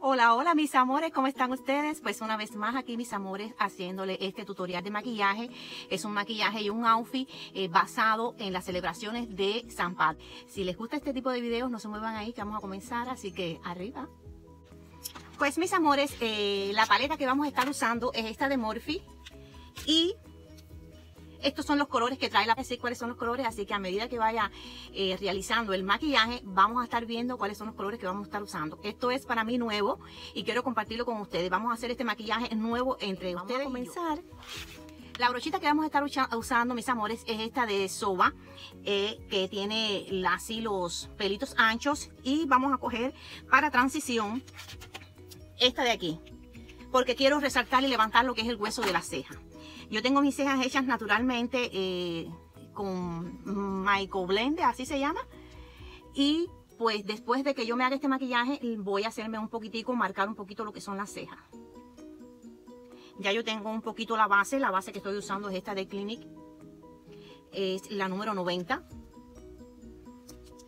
Hola, hola mis amores, ¿cómo están ustedes? Pues una vez más aquí mis amores haciéndole este tutorial de maquillaje. Es un maquillaje y un outfit eh, basado en las celebraciones de San Pat. Si les gusta este tipo de videos no se muevan ahí que vamos a comenzar, así que arriba. Pues mis amores, eh, la paleta que vamos a estar usando es esta de Morphe y estos son los colores que trae la PC, cuáles son los colores, así que a medida que vaya eh, realizando el maquillaje, vamos a estar viendo cuáles son los colores que vamos a estar usando. Esto es para mí nuevo y quiero compartirlo con ustedes. Vamos a hacer este maquillaje nuevo entre ustedes. a comenzar. La brochita que vamos a estar usando, mis amores, es esta de Soba, eh, que tiene así los pelitos anchos. Y vamos a coger para transición esta de aquí, porque quiero resaltar y levantar lo que es el hueso de la ceja. Yo tengo mis cejas hechas naturalmente eh, con Micro Blend, así se llama. Y pues después de que yo me haga este maquillaje, voy a hacerme un poquitico, marcar un poquito lo que son las cejas. Ya yo tengo un poquito la base, la base que estoy usando es esta de Clinic. Es la número 90.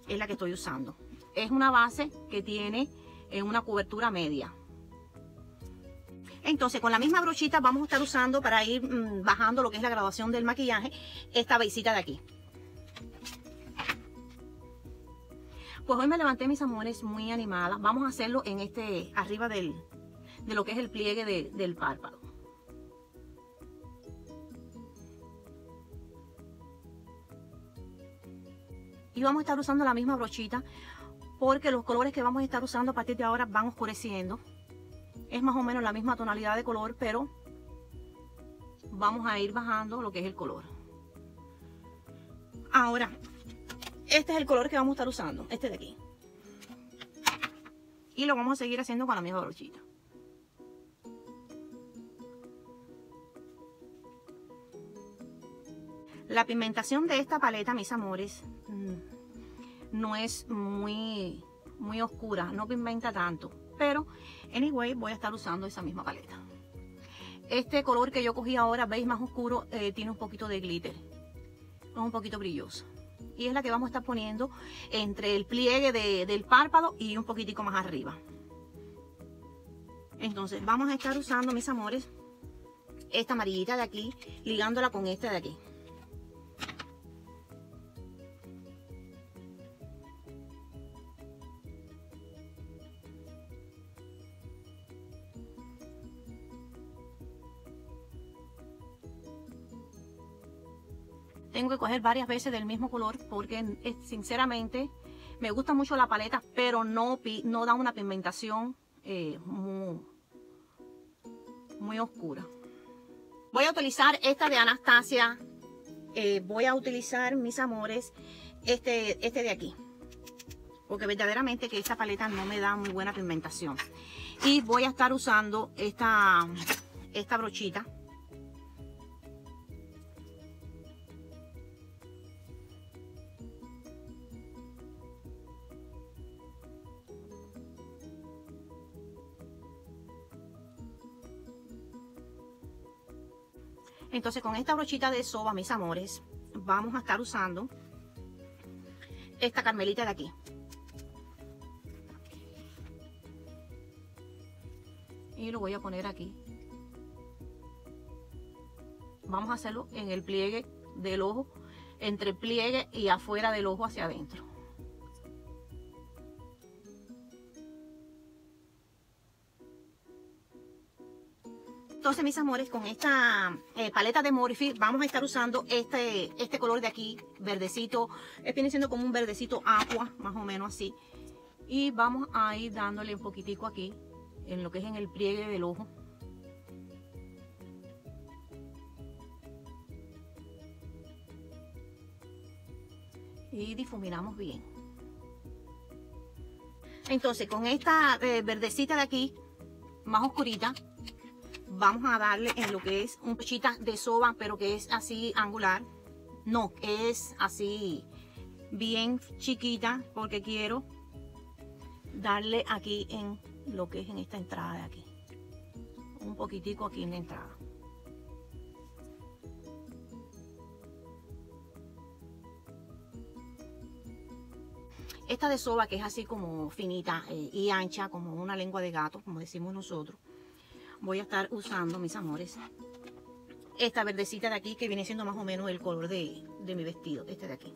Es la que estoy usando. Es una base que tiene eh, una cobertura media. Entonces, con la misma brochita vamos a estar usando para ir mm, bajando lo que es la graduación del maquillaje, esta beisita de aquí. Pues hoy me levanté, mis amores, muy animada. Vamos a hacerlo en este, arriba del, de lo que es el pliegue del párpado. Y vamos a estar usando la misma brochita porque los colores que vamos a estar usando a partir de ahora van oscureciendo es más o menos la misma tonalidad de color, pero vamos a ir bajando lo que es el color. Ahora, este es el color que vamos a estar usando, este de aquí. Y lo vamos a seguir haciendo con la misma brochita. La pigmentación de esta paleta, mis amores, mm, no es muy, muy oscura, no pigmenta tanto pero anyway voy a estar usando esa misma paleta. Este color que yo cogí ahora, veis más oscuro, eh, tiene un poquito de glitter, es un poquito brilloso. Y es la que vamos a estar poniendo entre el pliegue del párpado y un poquitico más arriba. Entonces vamos a estar usando, mis amores, esta amarillita de aquí, ligándola con esta de aquí. Tengo que coger varias veces del mismo color porque eh, sinceramente me gusta mucho la paleta, pero no, no da una pigmentación eh, muy, oscura. Voy a utilizar esta de Anastasia. Eh, voy a utilizar, mis amores, este, este de aquí. Porque verdaderamente que esta paleta no me da muy buena pigmentación. Y voy a estar usando esta, esta brochita Entonces con esta brochita de soba, mis amores, vamos a estar usando esta carmelita de aquí. Y lo voy a poner aquí. Vamos a hacerlo en el pliegue del ojo, entre el pliegue y afuera del ojo hacia adentro. Entonces, mis amores, con esta eh, paleta de Morphe vamos a estar usando este, este color de aquí, verdecito. Es viene siendo como un verdecito agua, más o menos así. Y vamos a ir dándole un poquitico aquí, en lo que es en el pliegue del ojo. Y difuminamos bien. Entonces, con esta eh, verdecita de aquí, más oscurita, vamos a darle en lo que es un pechita de soba, pero que es así angular. No, es así bien chiquita porque quiero darle aquí en lo que es en esta entrada de aquí. Un poquitico aquí en la entrada. Esta de soba que es así como finita eh, y ancha, como una lengua de gato, como decimos nosotros. Voy a estar usando, mis amores, esta verdecita de aquí que viene siendo más o menos el color de, de mi vestido, este de aquí.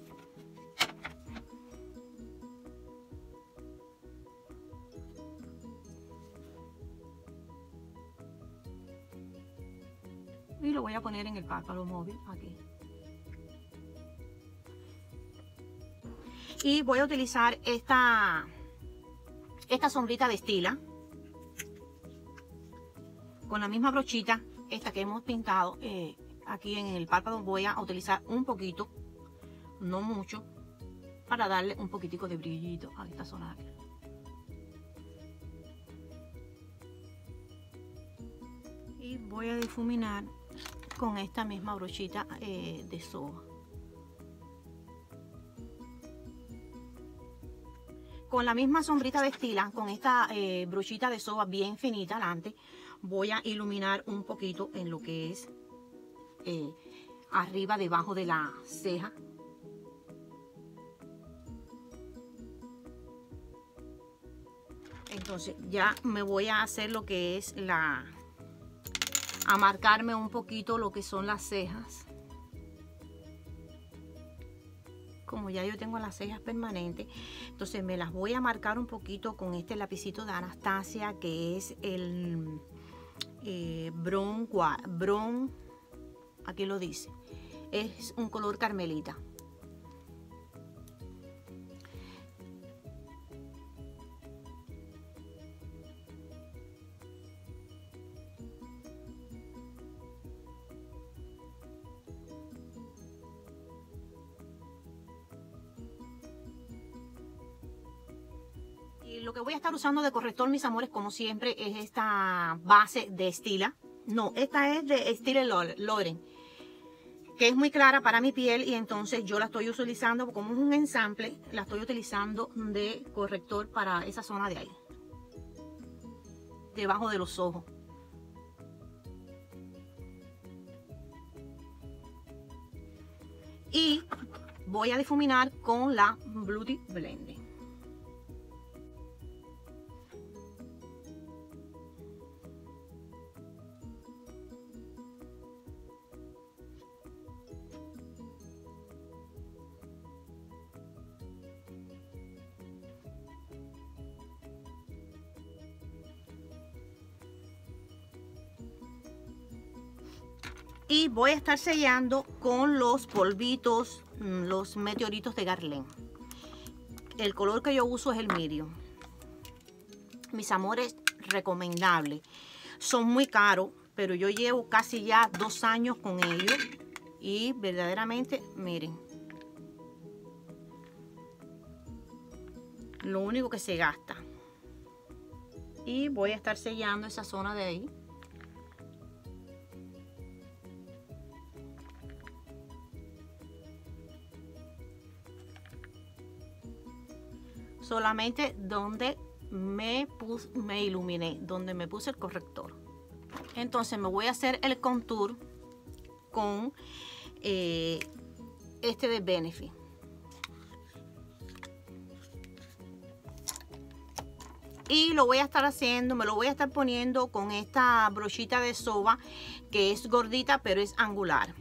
y lo voy a poner en el párpado móvil aquí y voy a utilizar esta esta sombrita de estila con la misma brochita esta que hemos pintado eh, aquí en el párpado voy a utilizar un poquito no mucho para darle un poquitico de brillito a esta zona y voy a difuminar con esta misma brochita eh, de soga. Con la misma sombrita de estila, con esta eh, brochita de soga bien finita delante, voy a iluminar un poquito en lo que es eh, arriba, debajo de la ceja. Entonces ya me voy a hacer lo que es la, a marcarme un poquito lo que son las cejas. Como ya yo tengo las cejas permanentes, entonces me las voy a marcar un poquito con este lapicito de Anastasia que es el eh, bron, bron, aquí lo dice, es un color carmelita. Estar usando de corrector, mis amores, como siempre, es esta base de Estila. No, esta es de Estila Loren, que es muy clara para mi piel y entonces yo la estoy utilizando como un ensamble, la estoy utilizando de corrector para esa zona de ahí. Debajo de los ojos. Y voy a difuminar con la Beauty Blender. Y voy a estar sellando con los polvitos, mm, los meteoritos de Garlén. El color que yo uso es el medium. Mis amores, recomendable. Son muy caros, pero yo llevo casi ya dos años con ellos y verdaderamente, miren. Lo único que se gasta. Y voy a estar sellando esa zona de ahí. Solamente donde me, puse, me iluminé, donde me puse el corrector. Entonces me voy a hacer el contour con eh, este de Benefit. y lo voy a estar haciendo, me lo voy a estar poniendo con esta brochita de soba que es gordita pero es angular.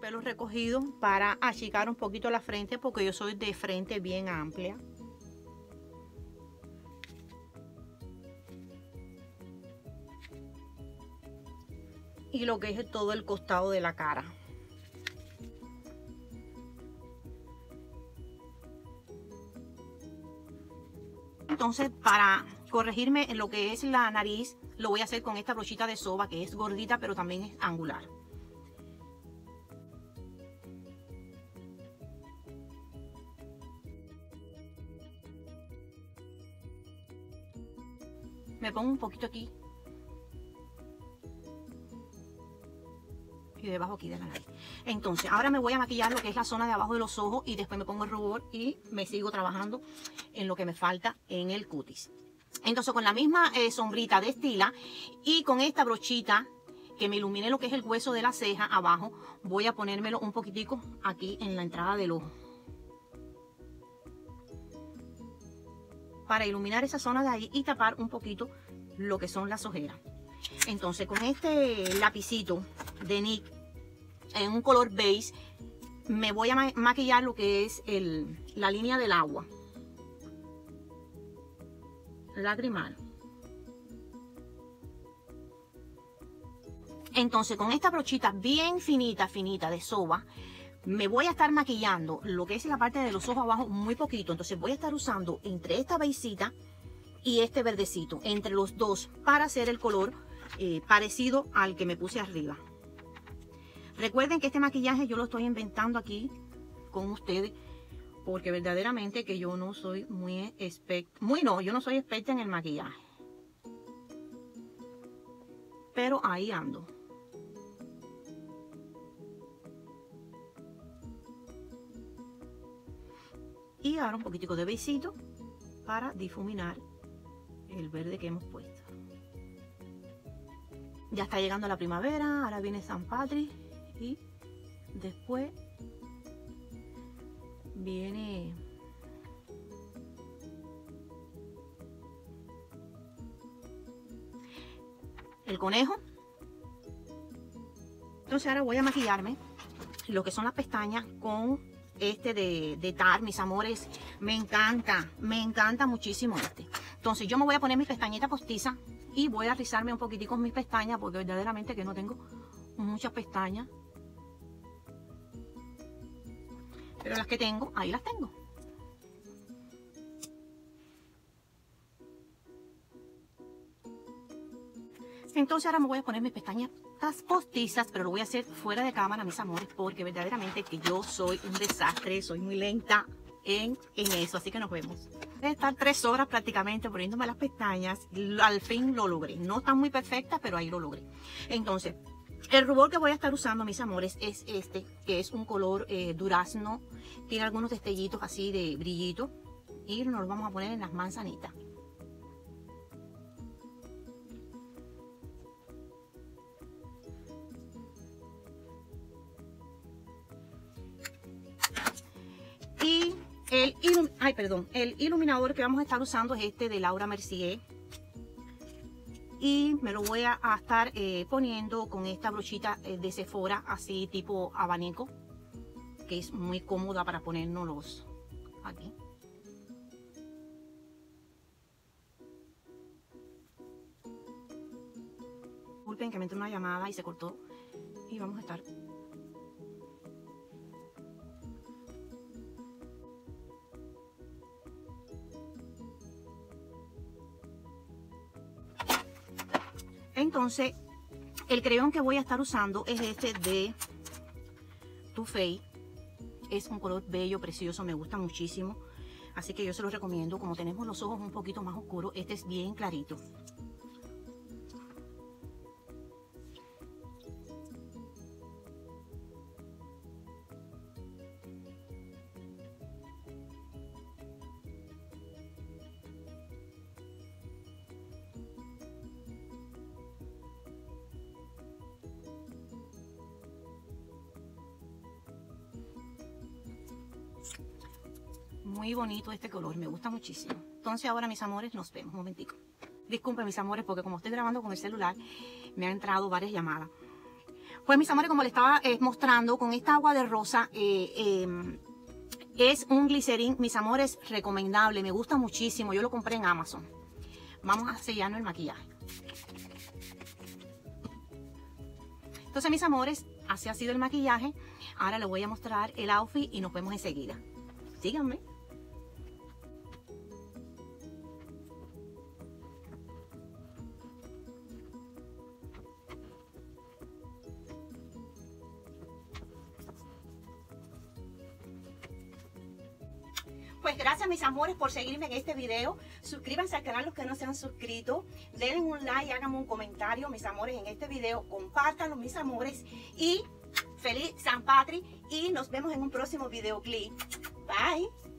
Pelo recogido para achicar un poquito la frente porque yo soy de frente bien amplia. Y lo que es todo el costado de la cara. Entonces para corregirme en lo que es la nariz, lo voy a hacer con esta brochita de soba que es gordita pero también es angular. Un poquito aquí y debajo aquí de la nariz. Entonces, ahora me voy a maquillar lo que es la zona de abajo de los ojos y después me pongo el rubor y me sigo trabajando en lo que me falta en el cutis. Entonces, con la misma eh, sombrita de estila y con esta brochita que me ilumine lo que es el hueso de la ceja abajo, voy a ponérmelo un poquitico aquí en la entrada del ojo. Para iluminar esa zona de ahí y tapar un poquito lo que son las ojeras. Entonces con este lapicito de NYX en un color beige me voy a maquillar lo que es la línea del agua. Lagrimal. Entonces con esta brochita bien finita, finita de soba, me voy a estar maquillando lo que es la parte de los ojos abajo muy poquito. Entonces voy a estar usando entre esta beisita y este verdecito, entre los dos, para hacer el color eh, parecido al que me puse arriba. Recuerden que este maquillaje yo lo estoy inventando aquí con ustedes porque verdaderamente que yo no soy muy experta, muy no, yo no soy experta en el maquillaje. Pero ahí ando. Y ahora un poquitico de besito para difuminar el verde que hemos puesto. Ya está llegando la primavera, ahora viene San Patri y después viene el conejo. Entonces ahora voy a maquillarme lo que son las pestañas con este de, de Tar, mis amores. Me encanta, me encanta muchísimo este. Entonces yo me voy a poner mi pestañita postiza y voy a rizarme un poquitico mis pestañas porque verdaderamente que no tengo muchas pestañas. Pero las que tengo, ahí las tengo. Entonces ahora me voy a poner mis pestañas postizas, pero lo voy a hacer fuera de cámara, mis amores, porque verdaderamente que yo soy un desastre, soy muy lenta en, en eso, así que nos vemos. A estar tres horas prácticamente poniéndome las pestañas, al fin lo logré. No están muy perfectas, pero ahí lo logré. Entonces, el rubor que voy a estar usando, mis amores, es este, que es un color eh, durazno. Tiene algunos destellitos así de brillito. Y nos lo vamos a poner en las manzanitas. Ay, perdón, el iluminador que vamos a estar usando es este de Laura Mercier. Y me lo voy a, estar eh, poniendo con esta brochita eh, de Sephora, así tipo abanico. Que es muy cómoda para ponernos aquí. Disculpen que me entró una llamada y se cortó. Y vamos a estar Entonces, el creyón que voy a estar usando es este de Too Faced. Es un color bello, precioso, me gusta muchísimo. Así que yo se lo recomiendo. Como tenemos los ojos un poquito más oscuros, este es bien clarito. Muy bonito este color, me gusta muchísimo. Entonces ahora, mis amores, nos vemos un momentico. Disculpen, mis amores, porque como estoy grabando con el celular, me han entrado varias llamadas. Pues, mis amores, como les estaba eh, mostrando, con esta agua de rosa, eh, em, es un glicerín, mis amores, recomendable. Me gusta muchísimo. Yo lo compré en Amazon. Vamos a sellarnos el maquillaje. Entonces, mis amores, así ha sido el maquillaje. Ahora les voy a mostrar el outfit y nos vemos enseguida. Síganme. Pues gracias mis amores por seguirme en este video. Suscríbanse al canal los que no se han suscrito. Denle un like, háganme un comentario, mis amores, en este video. Compártanlo, mis amores. Y feliz San Patri. Y nos vemos en un próximo videoclip. Bye.